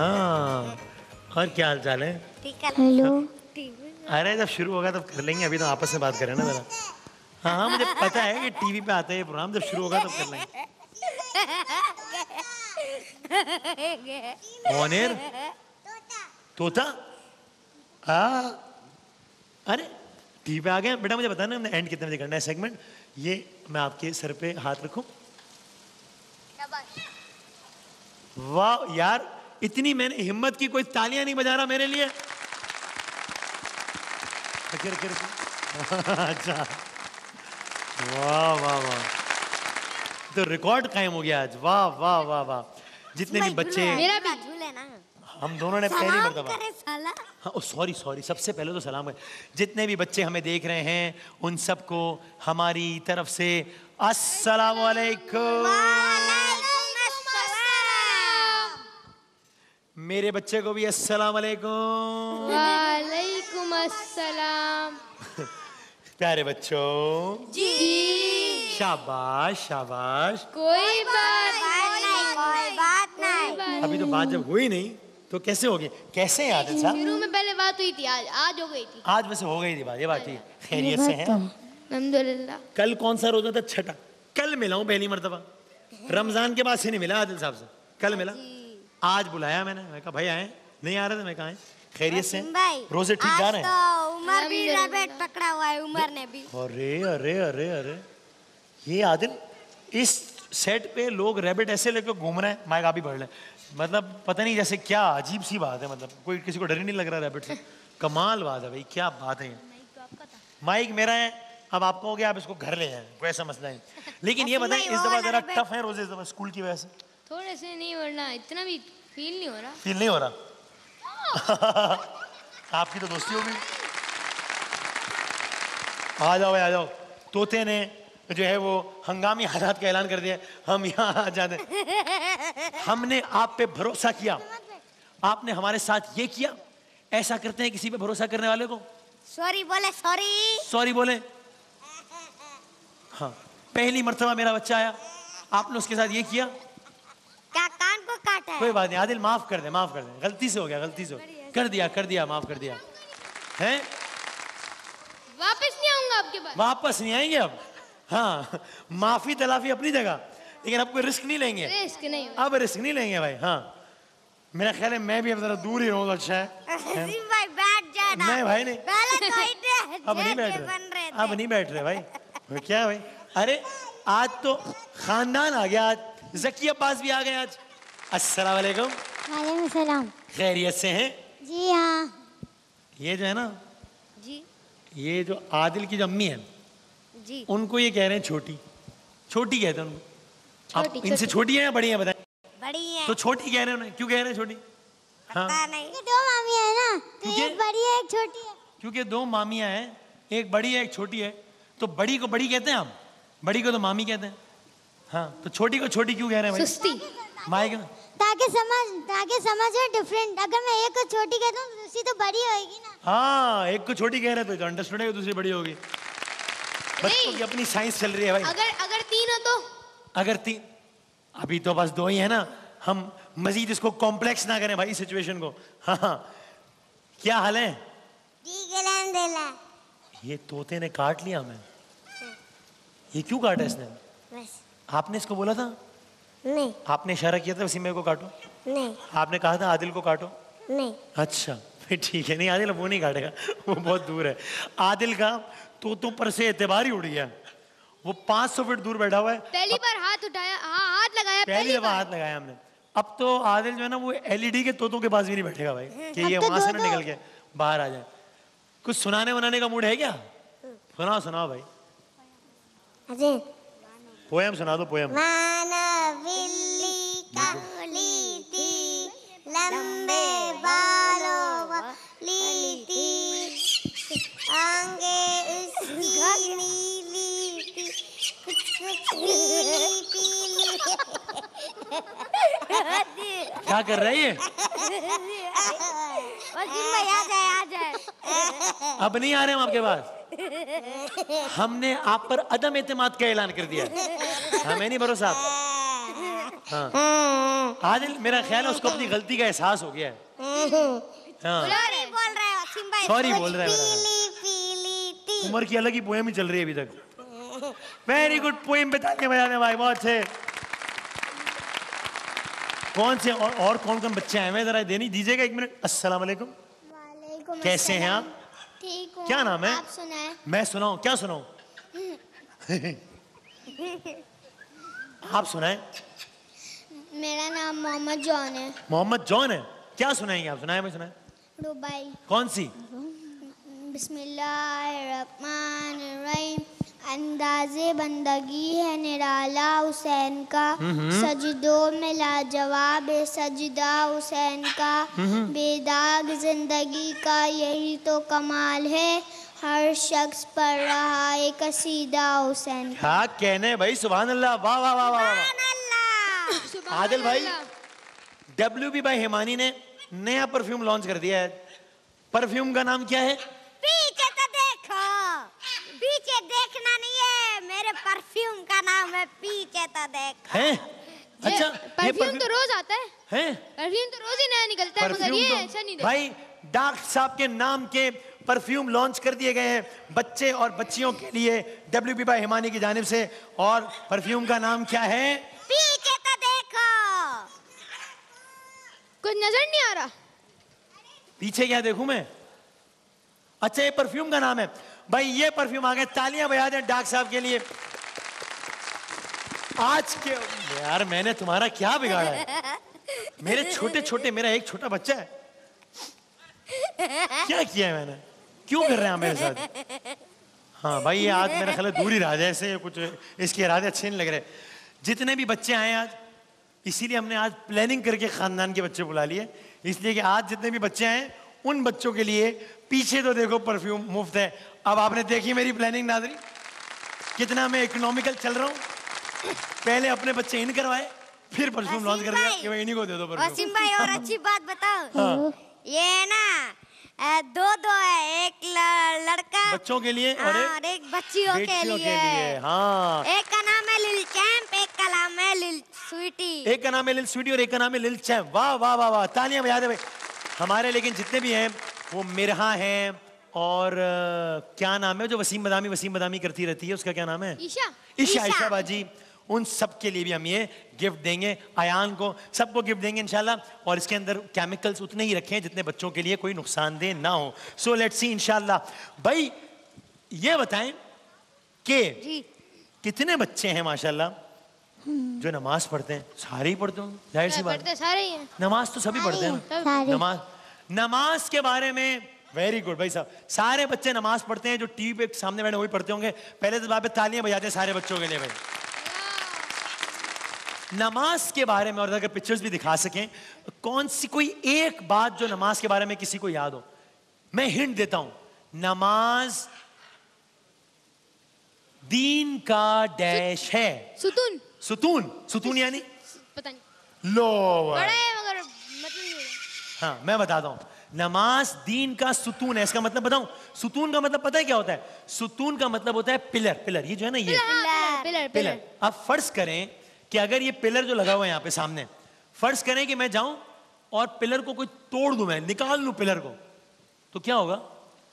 हाँ। और क्या हाल चाल है? ठीक है। हेलो। अरे जब शुरू होगा तब कर लेंगे अभी तो आपस में बात करें ना जरा। हाँ हाँ मुझे पता है कि टीवी पे आता है ये प्रोग्राम जब शुरू होगा तब कर लेंगे। मोनेर तोता? हाँ अरे टीवी पे आ गए। बेटा मुझे बताना हमने एंड कितने बजे करना है सेगमेंट ये मैं आपके सर पे हाथ रखूँ। वाह यार इतनी मैंने हिम्मत की कोई तालियाँ नहीं बजा रहा मेरे लिए। अच्छा। वाह वाह वाह। तो रिकॉर्ड कायम हो गया आज। वाह वाह वाह वाह। जितने भी बच्चे मेरा भी झूले ना। हम दोनों ने पहली सलाम मरतबा हाँ ओ सॉरी सॉरी सबसे पहले तो सलाम है जितने भी बच्चे हमें देख रहे हैं उन सबको हमारी तरफ़ से अस्सलाम वालेकुम मेरे बच्चे को भी अस्सलाम वालेकुम। वालेकुम अस्सलाम। प्यारे बच्चों। जी। शाबाश शाबाश। कोई बात नहीं कोई बात नहीं। अभी तो बात जब हुई नहीं तो कैसे हो गई? कैसे हैं आदिल साहब शुरू में पहले बात हुई थी आज आज हो गई थी। आज वैसे हो गई थी बात ये बात ठीक है खैरियत से हैं? अल्हम्दुलिल्लाह। कल कौन सा रोजा था? छठा। कल मिला हूँ पहली मरतबा। रमज़ान के बाद से नहीं मिला आदिल साहब से। कल मिला? आज बुलाया मैंने। मैं कहा भाई आए नहीं आ रहे थे? मैं कहा खैरियत से। रोज़े ठीक जा रहे हैं? तो उमर भी रैबिट पकड़ा हुआ है उमर ने भी। अरे अरे अरे अरे। ये आदिल इस सेट पे लोग रैबिट ऐसे लेकर घूम रहे हैं। माइक आप ही पढ़ लें। मतलब पता नहीं जैसे क्या अजीब सी बात है मतलब कोई किसी को डर ही नहीं लग रहा रैबिट से। कमाल बात है भाई क्या बात है माइक मेरा है अब आप कहोगे आप इसको घर ले जाएँ कोई ऐसा मसला नहीं। लेकिन ये बताएँ इस दफ़ा जरा टफ है रोज़े इस दफ़ा स्कूल की वजह से। थोड़े से नहीं वरना इतना भी फील नहीं हो रहा। फील नहीं हो रहा। आपकी तो दोस्ती होगी आ जाओ आ जाओ। तोते ने जो है वो हंगामी हालात का ऐलान कर दिया। हम यहाँ आ जाते हमने आप पे भरोसा किया। आपने हमारे साथ ये किया। ऐसा करते हैं किसी पे भरोसा करने वाले को। सॉरी बोले सॉरी सॉरी बोले। हाँ पहली मरतबा मेरा बच्चा आया। आपने उसके साथ ये किया। कोई बात नहीं आदिल माफ़ कर दे माफ़ कर दे। गलती से हो गया गलती से हो गया। कर दिया कर दिया माफ़ कर दिया। हैं? वापस नहीं आऊँगा आपके पास वापस नहीं आएँगे अब? हाँ माफ़ी तलाफी अपनी जगह। लेकिन अब कोई रिस्क नहीं लेंगे। रिस्क नहीं अब रिस्क नहीं लेंगे भाई हाँ। मेरा ख्याल है मैं भी अब जरा दूर ही रहूँ तो अच्छा है। भाई बैठ जाना नहीं भाई नहीं। पहले तो अब नहीं बैठ रहे। रहे अब नहीं बैठ रहे भाई। क्या भाई? अरे आज तो खानदान आ गया आज जकी अब्बास भी आ गए आज। अस्सलाम वालेकुम। वालेकुम सलाम। खैरियत से हैं? जी हाँ। ये जो है ना जी। ये जो आदिल की जो अम्मी है जी। उनको ये कह रहे हैं छोटी। छोटी कहते हैं उनको। आप इनसे छोटी है या बड़ी है बताएँ? बड़ी है। तो छोटी कह रहे हैं क्यों कह रहे हैं छोटी? हाँ। नहीं। दो मामी है ना तो एक बड़ी है एक छोटी है। क्योंकि दो मामियाँ हैं एक बड़ी है एक छोटी है। तो बड़ी को बड़ी कहते हैं आप बड़ी को तो मामी कहते हैं। हाँ तो छोटी को छोटी क्यों कह रहे हैं भाई? माइक ताकि समझ ताकि समझो डिफरेंट अगर मैं एक को छोटी कहता हूँ तो दूसरी तो बड़ी होएगी ना। हाँ एक को छोटी कह रहे तो अंडरस्टूड है दूसरी बड़ी होगी। बच्चों की अपनी साइंस चल रही है भाई। अगर अगर तीन हो तो? अगर तीन अभी तो बस दो ही है ना। हम मजीद इसको कॉम्प्लेक्स ना करें भाई सिचुएशन को। हाँ हाँ। क्या हाल है? है दे ये तोते ने काट लिया हमें। ये क्यों काटा इसने? बस। आपने इसको बोला था? नहीं। आपने इशारा किया था उसी मेरे को काटो? नहीं। आपने कहा था आदिल को काटो? नहीं। अच्छा फिर ठीक है। नहीं आदिल वो नहीं काटेगा। वो बहुत दूर है। आदिल का तो, तोतों पर से एतबार ही उड़ गया वो 500 फीट दूर बैठा हुआ है। पहली बार हाथ उठाया हाँ हाथ लगाया पहली दफ़ा हाथ लगाया हमने। अब तो आदिल जो है ना वो एलईडी के तोतों के पास भी नहीं बैठेगा भाई कि ये तो वहाँ से ना निकल के बाहर आ जाए। कुछ सुनाने वनाने का मूड है क्या? सुनाओ सुनाओ भाई। पोयम सुना दो पोयम लंबे बालों वाली थी आंगे नीली थी कुछ कुछ पीली पीली क्या कर रहा है? आ जाए आ जाए अब नहीं आ रहे हम आपके पास। हमने आप पर अदम एतमाद का ऐलान कर दिया हमें नहीं भरोसा। हाँ। आदिल मेरा ख्याल है उसको अपनी गलती का एहसास हो गया है। हाँ। सॉरी बोल रहे हो बोल रहा है उम्र की अलग ही पोएम ही चल रही है अभी तक। वेरी गुड पोएम तालियाँ बजाने भाई बहुत अच्छे। कौन से और, और कौन कौन बच्चे आए हैं? जरा देनी दीजिएगा एक मिनट अस्सलाम वालेकुम वालेकुम कैसे हैं आप? ठीक हूँ। क्या नाम है? आप सुनाए। मैं सुनाऊं क्या सुनाऊं? आप सुनाएँ। मेरा नाम मोहम्मद जॉन है। मोहम्मद जॉन है? क्या सुनाएँगे आप? सुनाए मैं सुनाए। दुबई। कौन सी? बिस्मिल्लाहिर्रहमानिर्रहीम। अंदाज़े बंदगी है निराला हुसैन का। सजदों में लाजवाब है सजदा हुसैन का। बेदाग ज़िंदगी का यही तो कमाल है। हर शख्स पढ़ रहा है कसीदा हुसैन का। क्या कहने भाई सुबह अल्लाह वाह वाह वाह वाह वाह। आदिल भाई डब्ल्यू बी बाई हिमानी ने नया परफ्यूम लॉन्च कर दिया है। परफ्यूम का नाम क्या है? पीछे तो देखो। पीछे देखना नहीं है। मेरे परफ्यूम का नाम है पीछे तो देखो। हैं? अच्छा परफ्यूम तो रोज आता है। हैं? परफ्यूम तो रोज ही नया निकलता है मगर ये तो ऐसा नहीं भाई डॉक्टर साहब के नाम के परफ्यूम लॉन्च कर दिए गए हैं बच्चे और बच्चियों के लिए डब्ल्यू बी बाई हिमानी की जानिब से। और परफ्यूम का नाम क्या है? पीछे देखो। कुछ नज़र नहीं आ रहा? पीछे क्या देखूँ मैं? अच्छा ये परफ्यूम का नाम है। भाई ये परफ्यूम आ गए तालियाँ बजा दें डॉक्टर साहब के लिए। आज के यार मैंने तुम्हारा क्या बिगाड़ा है? मेरे छोटे छोटे मेरा एक छोटा बच्चा है। क्या किया है मैंने? क्यों कर रहे हैं मेरे साथ? हाँ भाई ये आज मेरा ख्याल दूर ही रहा जाए ऐसे कुछ इसके इरादे अच्छे नहीं लग रहे। जितने भी बच्चे आए आज इसीलिए हमने आज प्लानिंग करके खानदान के बच्चे बुला लिए। इसलिए कि आज जितने भी बच्चे आए उन बच्चों के लिए पीछे तो देखो परफ्यूम मुफ़्त है। अब आपने देखी मेरी प्लानिंग नादरी? कितना मैं इकोनॉमिकल चल रहा हूँ। पहले अपने बच्चे इन करवाए फिर परफ्यूम लॉन्च कर दिया कि भाई इन्हीं को दे दो परफ्यूम भाई और अच्छी बात बताओ। हाँ। ये ना दो दो है एक लड़का बच्चों के लिए और हाँ, एक और एक बच्चियों के लिए के लिए हाँ। एक का नाम है लिल चैम्प एक का नाम है लिल स्वीटी एक का नाम है लिल स्वीटी और एक का नाम है लिल चैम्प वाह वाह वाह वाह तालियाँ बजा दे भाई। हमारे लेकिन जितने भी हैं वो मिरहा हैं और अ, क्या नाम है जो वसीम बदामी वसीम बदामी करती रहती है उसका क्या नाम है? ईशा। ईशा ईशा। बाजी। उन सब के लिए भी हम ये गिफ्ट देंगे। अयान को सबको गिफ्ट देंगे इंशाल्लाह। और इसके अंदर केमिकल्स उतने ही रखे हैं जितने बच्चों के लिए कोई नुकसान नुकसानदेह ना हो। सो लेट्स सी इंशाल्लाह। भाई ये बताएँ कि कितने बच्चे हैं माशाल्लाह? जो नमाज़ पढ़ते हैं सारे ही पढ़ते होंगे। ज़ाहिर सी बात सारे ही हैं। नमाज़ तो सभी पढ़ते हैं नमाज़ नमाज़ के बारे में वेरी गुड भाई साहब। सारे बच्चे नमाज़ पढ़ते हैं जो टीवी पे सामने बैठे वही पढ़ते होंगे। पहले तो पे तालियाँ बजाते हैं सारे बच्चों के लिए भाई। नमाज़ के बारे में और अगर पिक्चर्स भी दिखा सकें कौन सी कोई एक बात जो नमाज़ के बारे में किसी को याद हो? मैं हिंट देता हूँ। नमाज़ दीन का डैश है। सुतून। सुतून? सुतून यानी? पता नहीं। लो बड़ा है मगर मतलब नहीं हाँ। मैं बताता हूँ। नमाज़ दीन का सुतून है इसका मतलब बताऊँ? सुतून का मतलब पता है क्या होता है? सुतून का मतलब होता है पिलर पिलर ये जो है ना ये। Pillar pillar pillar. अब फ़र्ज़ करें कि अगर ये पिलर जो लगा हुआ है यहाँ पे सामने फ़र्ज़ करें कि मैं जाऊँ और पिलर को कोई तोड़ दू मैं निकाल लू पिलर को तो क्या होगा?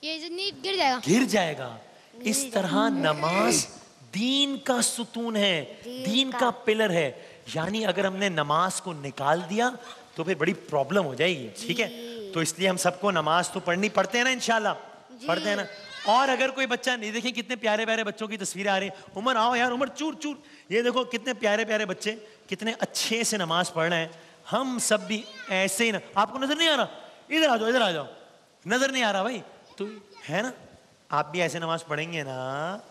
ये गिर जाएगा। गिर जाएगा। इस तरह नमाज़ दीन का सुतून है दीन का पिलर है। यानी अगर हमने नमाज़ को निकाल दिया तो फिर बड़ी प्रॉब्लम हो जाएगी ठीक है? तो इसलिए हम सबको नमाज़ तो पढ़नी पढ़ते हैं ना इंशाल्लाह? पढ़ते हैं ना? और अगर कोई बच्चा नहीं देखें कितने प्यारे प्यारे बच्चों की तस्वीरें आ रही हैं। उमर आओ यार उमर चूर चूर ये देखो कितने प्यारे प्यारे बच्चे कितने अच्छे से नमाज़ पढ़ रहे हैं। हम सब भी ऐसे ही ना आपको नज़र नहीं आ रहा? इधर आ जाओ इधर आ जाओ। नज़र नहीं आ रहा भाई? तो है ना? आप भी ऐसे नमाज़ पढ़ेंगे ना?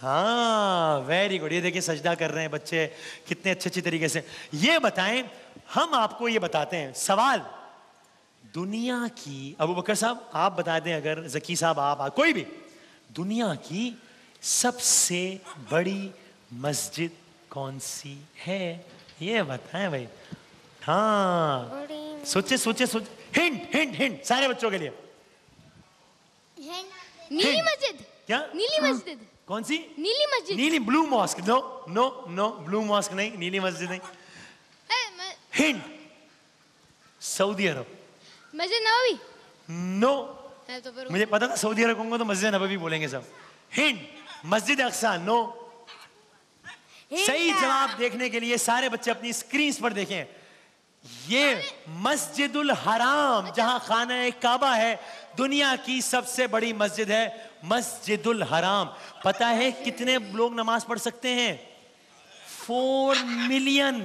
हाँ। वेरी गुड ये देखिए सजदा कर रहे हैं बच्चे कितने अच्छे अच्छे तरीके से। ये बताएँ हम आपको ये बताते हैं सवाल। दुनिया की अबू बकर साहब आप बता दें अगर जकी साहब आप, आप कोई भी। दुनिया की सबसे बड़ी मस्जिद कौन सी है? ये बताएँ भाई। हाँ। सोचे सोचे सोचे हिंट हिंट हिंट सारे बच्चों के लिए। नीली मस्जिद। क्या? नीली मस्जिद। कौन सी? नीली मस्जिद। नीली blue mosque. No no no blue mosque नहीं नीली मस्जिद नहीं। Hint Saudi Arabia. मस्जिद नबवी नो तो मुझे पता था सऊदी अरब कहूँगा तो मस्जिद नबवी बोलेंगे सब। हिंद मस्जिद अक्सा। नो सही जवाब देखने के लिए सारे बच्चे अपनी स्क्रीन पर देखें। ये मस्जिदुल हराम जहाँ खाना काबा है दुनिया की सबसे बड़ी मस्जिद है मस्जिदुल हराम। पता है कितने लोग नमाज़ पढ़ सकते हैं? फोर मिलियन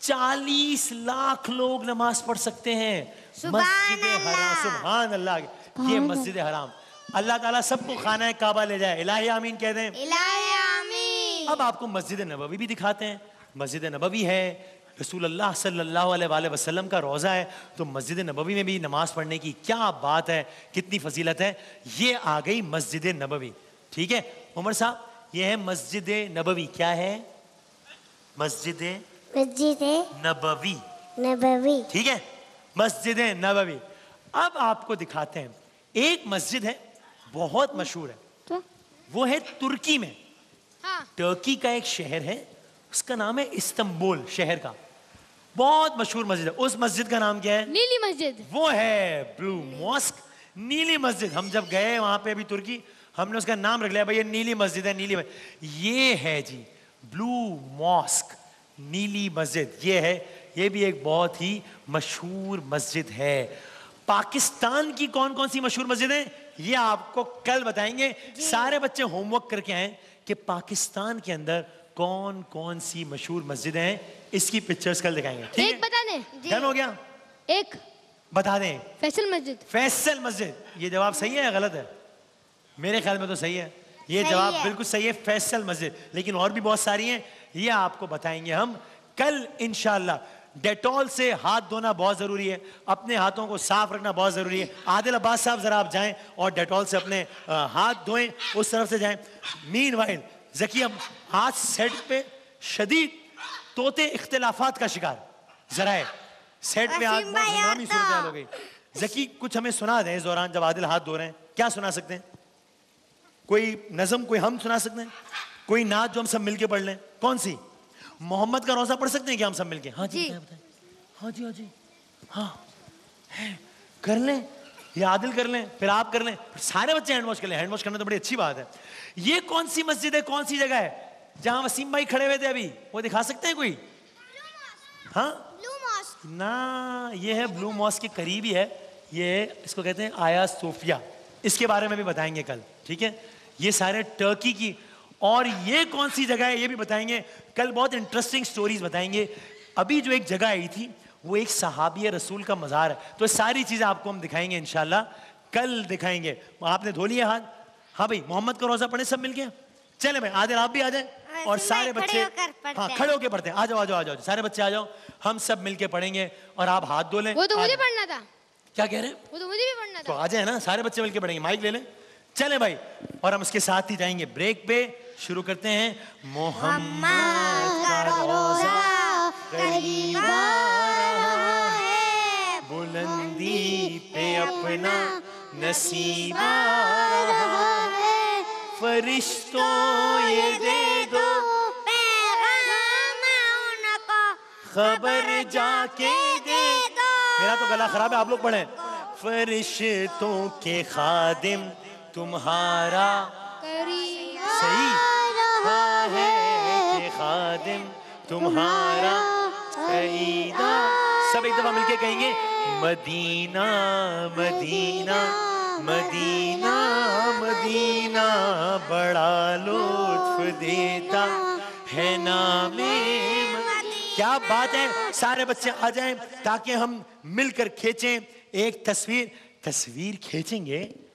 चालीस लाख लोग नमाज़ पढ़ सकते हैं। मस्जिद हराम। सुभान अल्लाह ये मस्जिद हराम। अल्लाह ताला सबको खाना काबा ले जाए। इलाही आमीन कह दें। इलाही आमीन। अब आपको मस्जिद नबवी भी दिखाते हैं। मस्जिद नबवी है रसूल अल्लाह सल्लल्लाहु अलैहि वसल्लम का रोज़ा है तो मस्जिद नबवी में भी नमाज़ पढ़ने की क्या बात है कितनी फजीलत है। ये आ गई मस्जिद नबवी। ठीक है? उमर साहब ये है मस्जिद नबवी। क्या है? मस्जिद मस्जिद नबवी। नबवी। ठीक है? मस्जिद नबवी। अब आपको दिखाते हैं। एक मस्जिद है बहुत मशहूर है। वो है तुर्की में। हाँ। टर्की का एक शहर है उसका नाम है इस्तंबुल शहर का। बहुत मशहूर मस्जिद है। उस मस्जिद का नाम क्या है? नीली मस्जिद। वो है ब्लू मॉस्क नीली मस्जिद। हम जब गए वहाँ पे अभी तुर्की हमने उसका नाम रख लिया भाई ये नीली मस्जिद है नीली मस्जिद। ये है जी ब्लू मॉस्क नीली मस्जिद। ये है ये भी एक बहुत ही मशहूर मस्जिद है। पाकिस्तान की कौन कौन सी मशहूर मस्जिद है? ये आपको कल बताएँगे। सारे बच्चे होमवर्क करके आए कि पाकिस्तान के अंदर कौन कौन सी मशहूर मस्जिद हैं इसकी पिक्चर्स कल दिखाएँगे एक ठीक बता दे। है डन हो गया? एक। बता दें। फैसल मस्जिद। फैसल मस्जिद। ये जवाब सही है या गलत है? मेरे ख्याल में तो सही है। ये सही जवाब बिल्कुल सही है फैसल मस्जिद। लेकिन और भी बहुत सारी हैं ये आपको बताएँगे हम कल इंशाल्लाह। डेटॉल से हाथ धोना बहुत ज़रूरी है अपने हाथों को साफ़ रखना बहुत ज़रूरी है। आदिल अब्बास साहब जरा आप जाएँ और डेटॉल से अपने हाथ धोएँ उस तरफ़ से जाएँ। मीन वाइल जकी अब आज सेट पे शदीद तोते इख्तिलाफात का शिकार। जरा सेट पे आज तो- सूरत हो गई। जकी कुछ हमें सुना दें इस दौरान जब आदिल हाथ धो रहे हैं क्या सुना सकते हैं? कोई नज़म कोई हम सुना सकते हैं? कोई नात जो हम सब मिलके पढ़ लें? कौन सी? मोहम्मद का रोजा पढ़ सकते हैं क्या हम सब मिलके? हाँ जी जी। बताएँ, बताएँ। हाँ जी हाँ जी। हाँ कर लें। या आदिल कर लें फिर आप कर लें। फिर सारे बच्चे हैंड वॉश कर लें। हैंड वॉश करना तो बड़ी अच्छी बात है। ये कौन सी मस्जिद है कौन सी जगह है जहाँ वसीम भाई खड़े हुए थे अभी? वो दिखा सकते हैं कोई? हाँ? ना ये है ब्लू मॉस के करीब ही है। ये इसको कहते हैं आया सोफिया। इसके बारे में भी बताएँगे कल ठीक है? ये सारे टर्की की और ये कौन सी जगह है ये भी बताएँगे। कल बहुत इंटरेस्टिंग स्टोरीज बताएँगे। अभी जो एक जगह आई थी वो एक सहाबी रसूल का मज़ार है। तो सारी चीज़ें आपको हम दिखाएँगे इनशाला कल दिखाएँगे। आपने धो लिया हाथ? हाँ भाई मोहम्मद का रोज़ा पढ़े सब मिल गया? चले भाई आदिल आप भी आ जाए। और सारे बच्चे हाँ। खड़े होके पढ़ते हैं। आ जाओ आ जाओ आ जाओ सारे बच्चे आ जाओ। हम सब मिलके पढ़ेंगे और आप हाथ धो लें। वो तो मुझे पढ़ना था। क्या कह रहे हैं? वो तो मुझे भी पढ़ना था। तो आ जाए ना सारे बच्चे मिलके पढ़ेंगे। माइक ले लें। चले भाई और हम इसके साथ ही जाएँगे। ब्रेक पे शुरू करते हैं। मोहम्मद आ रहा है। फरिश्तों ये दे दो। खबर जाके दे दो। मेरा तो गला खराब है, आप लोग पढ़े। फरिश्तों के खादिम तुम्हारा सही है के खादिम तुम्हारा सईदा सब एक दफ़ा मिलके कहेंगे, मदीना मदीना। मदीना मदीना, बड़ा लुत्फ देता है नामे क्या बात है? सारे बच्चे आ जाएँ ताकि हम मिलकर खींचें। एक तस्वीर तस्वीर खींचेंगे।